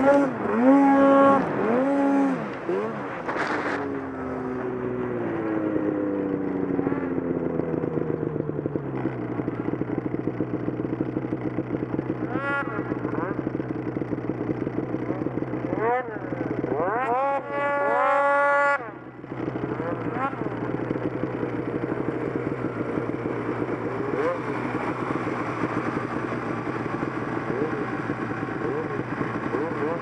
Mm-hmm.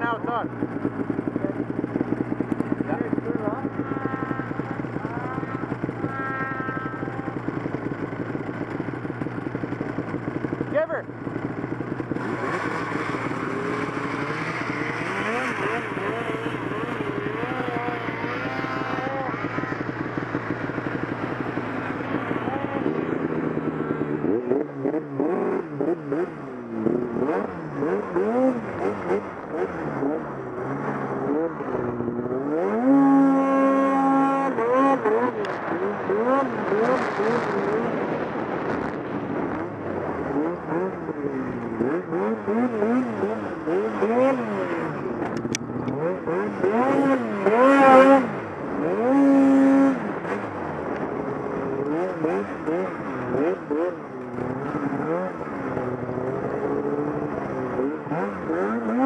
now it's on. Mm-hmm.